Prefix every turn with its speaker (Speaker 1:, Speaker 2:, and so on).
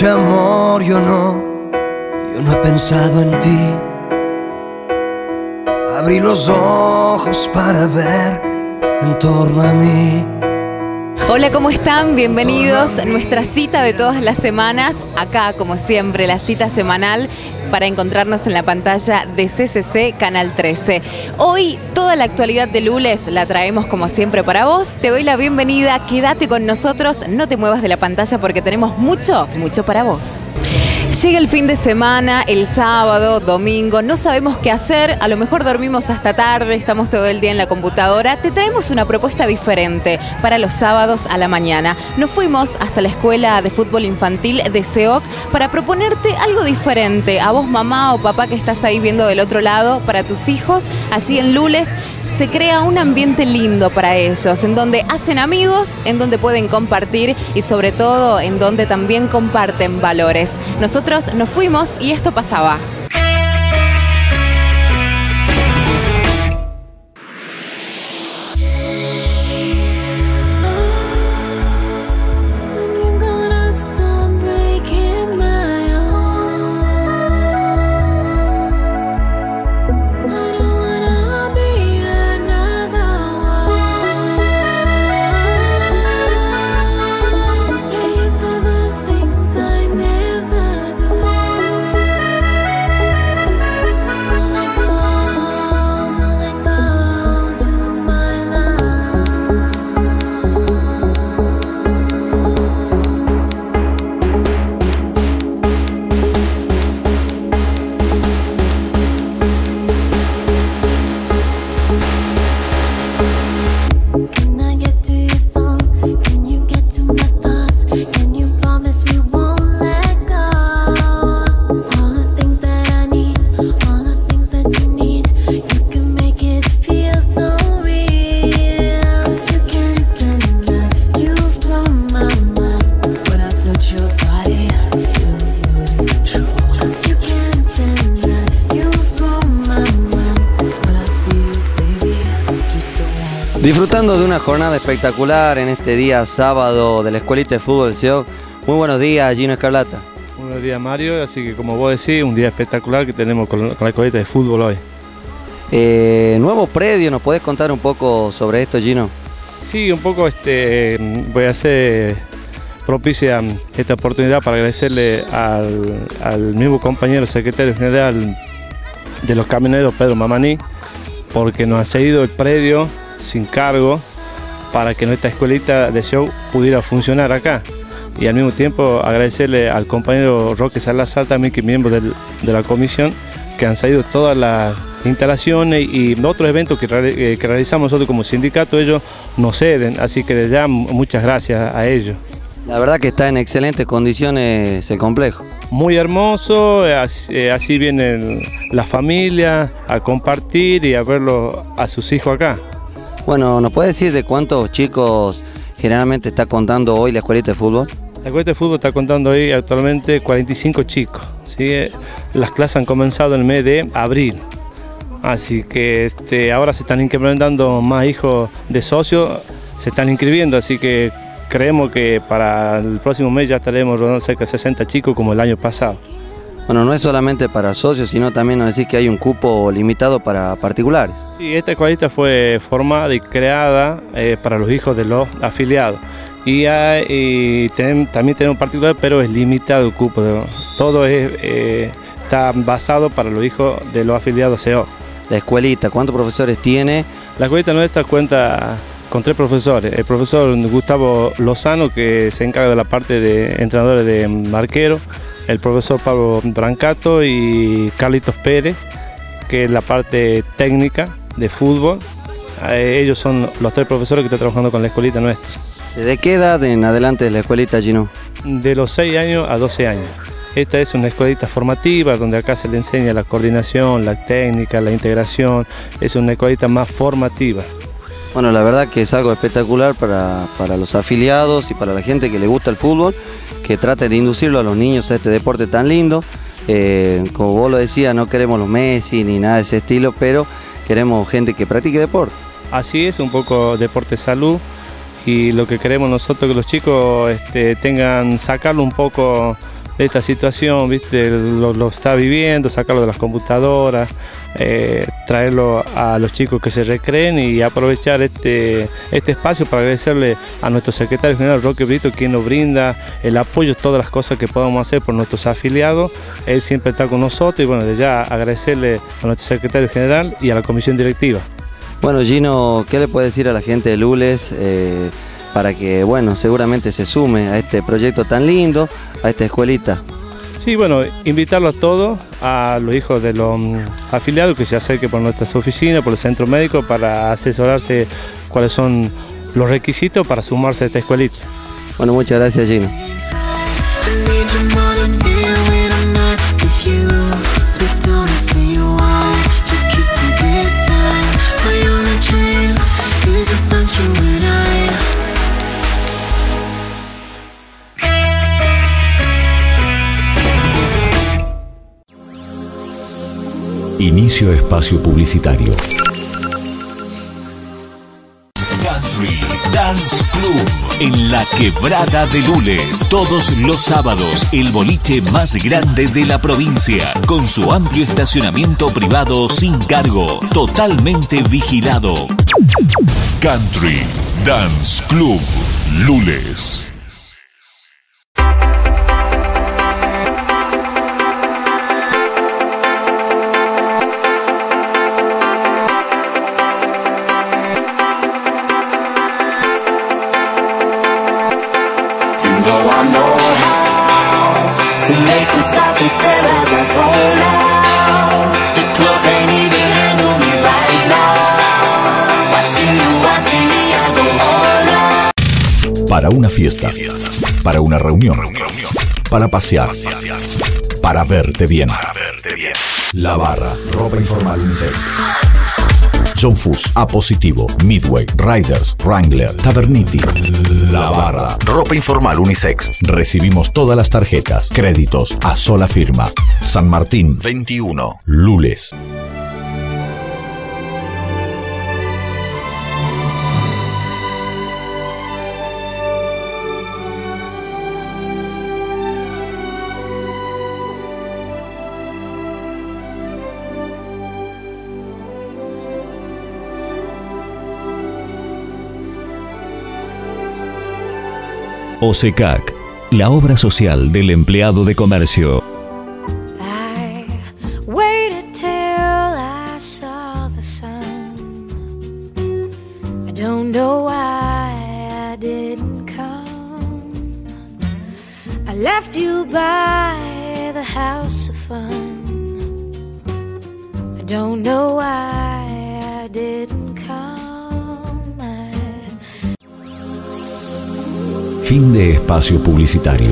Speaker 1: Noche, amor, yo no, yo no he pensado en ti. Abrí los ojos para ver en torno a mí.
Speaker 2: Hola, ¿cómo están? Bienvenidos a nuestra cita de todas las semanas. Acá, como siempre, la cita semanal para encontrarnos en la pantalla de CCC Canal 13. Hoy toda la actualidad de Lules la traemos como siempre para vos. Te doy la bienvenida, quédate con nosotros, no te muevas de la pantalla porque tenemos mucho, mucho para vos. Llega el fin de semana, el sábado, domingo, no sabemos qué hacer, a lo mejor dormimos hasta tarde, estamos todo el día en la computadora. Te traemos una propuesta diferente para los sábados a la mañana. Nos fuimos hasta la Escuela de Fútbol Infantil de SEOC para proponerte algo diferente. A vos, mamá o papá que estás ahí viendo del otro lado, para tus hijos, allí en Lules, se crea un ambiente lindo para ellos, en donde hacen amigos, en donde pueden compartir y sobre todo en donde también comparten valores. Nosotros nos fuimos y esto pasaba.
Speaker 3: Disfrutando de una jornada espectacular en este día sábado de la Escuelita de Fútbol SEO. Muy buenos días, Gino Escarlata.
Speaker 4: Buenos días Mario, así que como vos decís, un día espectacular que tenemos con, con la escuelita de fútbol hoy.
Speaker 3: Eh, nuevo predio, ¿nos podés contar un poco sobre esto, Gino?
Speaker 4: Sí, un poco este, voy a hacer propicia esta oportunidad para agradecerle al, al mismo compañero secretario general de los camioneros, Pedro Mamani, porque nos ha cedido el predio sin cargo para que nuestra escuelita de show pudiera funcionar acá. Y al mismo tiempo agradecerle al compañero Roque Salazar también, que es miembro del- de la comisión, que han salido todas las instalaciones y otros eventos que, eh, que realizamos nosotros como sindicato, ellos nos ceden. Así que desde ya muchas gracias a ellos.
Speaker 3: La verdad que está en excelentes condiciones el complejo.
Speaker 4: Muy hermoso, eh, así, eh, así vienen las familias a compartir y a verlo a sus hijos acá.
Speaker 3: Bueno, ¿nos puedes decir de cuántos chicos generalmente está contando hoy la Escuelita de Fútbol?
Speaker 4: La Escuela de Fútbol está contando hoy actualmente 45 chicos. ¿sí? Las clases han comenzado en el mes de abril. Así que este, ahora se están incrementando más hijos de socios, se están inscribiendo, así que creemos que para el próximo mes ya estaremos rodando cerca de 60 chicos como el año pasado.
Speaker 3: Bueno, no es solamente para socios, sino también nos decís que hay un cupo limitado para particulares.
Speaker 4: Sí, esta escuelita fue formada y creada eh, para los hijos de los afiliados. Y, hay- y ten- también tenemos un particular, pero es limitado el cupo. de- todo es, eh, está basado para los hijos de los afiliados CO.
Speaker 3: La escuelita, ¿cuántos profesores tiene?
Speaker 4: La escuelita nuestra cuenta con tres profesores. El profesor Gustavo Lozano, que se encarga de la parte de entrenadores de marquero. El profesor Pablo Brancato y Carlitos Pérez, que es la parte técnica de fútbol. Eh, ellos son los tres profesores que están trabajando con la escuelita nuestra.
Speaker 3: ¿Desde qué edad en adelante es la escuelita, Gino?
Speaker 4: De los 6 años a 12 años. Esta es una escuelita formativa donde acá se le enseña la coordinación, la técnica, la integración. Es una escuelita más formativa.
Speaker 3: Bueno, la verdad que es algo espectacular para, para los afiliados y para la gente que le gusta el fútbol, que trate de inducirlo a los niños a este deporte tan lindo. Eh, como vos lo decías, no queremos los Messi ni nada de ese estilo, pero queremos gente que practique deporte.
Speaker 4: Así es, un poco deporte salud y lo que queremos nosotros que los chicos este, tengan, sacarlo un poco de esta situación, ¿viste? Lo, está viviendo, sacarlo de las computadoras, eh, traerlo a los chicos que se recreen y aprovechar este, este espacio para agradecerle a nuestro secretario general Roque Brito, quien nos brinda el apoyo, todas las cosas que podamos hacer por nuestros afiliados. Él siempre está con nosotros y bueno, de ya agradecerle a nuestro secretario general y a la comisión directiva.
Speaker 3: Bueno, Gino, ¿qué le puede decir a la gente de Lules eh, para que, bueno, seguramente se sume a este proyecto tan lindo, a esta escuelita?
Speaker 4: Sí, bueno, invitarlos a todos, a los hijos de los mm, afiliados que se acerquen por nuestras oficinas, por el centro médico, para asesorarse cuáles son los requisitos para sumarse a esta escuelita.
Speaker 3: Bueno, muchas gracias, Gino.
Speaker 5: Inicio espacio publicitario.
Speaker 6: Country Dance Club en la quebrada de Lules. Todos los sábados, el boliche más grande de la provincia, con su amplio estacionamiento privado sin cargo, totalmente vigilado. Country Dance Club Lules.
Speaker 5: Para una fiesta. Para una reunión. Para pasear. Para verte bien. La barra. Ropa informal unisex. John Fuss, A Positivo, Midway, Riders, Wrangler, Taberniti. La barra. Ropa informal unisex. Recibimos todas las tarjetas, créditos, a sola firma. San Martín 21. Lules.
Speaker 7: OSECAC, la obra social del empleado de comercio.
Speaker 8: Left you by the house of fun. I don't know why I didn't
Speaker 5: Fin de espacio publicitario.